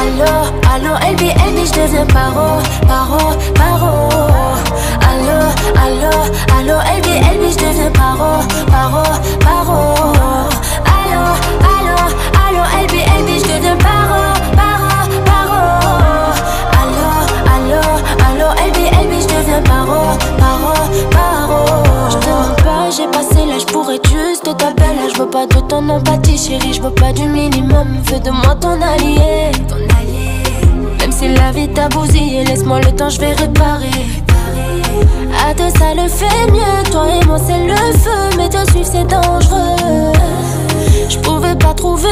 Allô, allô, LB, LB, je deviens paro, paro, paro. Allô, allô, allô, LB, LB, je deviens paro, paro, paro. Allô, allô, allô, LB, LB, je deviens paro, paro, paro. Allô, allô, allô, LB, LB, je deviens paro, paro, paro. Je pas, j'ai passé l'âge pour être juste ta belle. Je veux pas de ton empathie, chérie, je veux pas du minimum. Fais de moi ton allié. Vie t'a bousillé, laisse-moi le temps, je vais réparer. À deux, ça le fait mieux. Toi et moi, c'est le feu, mais te suivre, c'est dangereux. Je pouvais pas trouver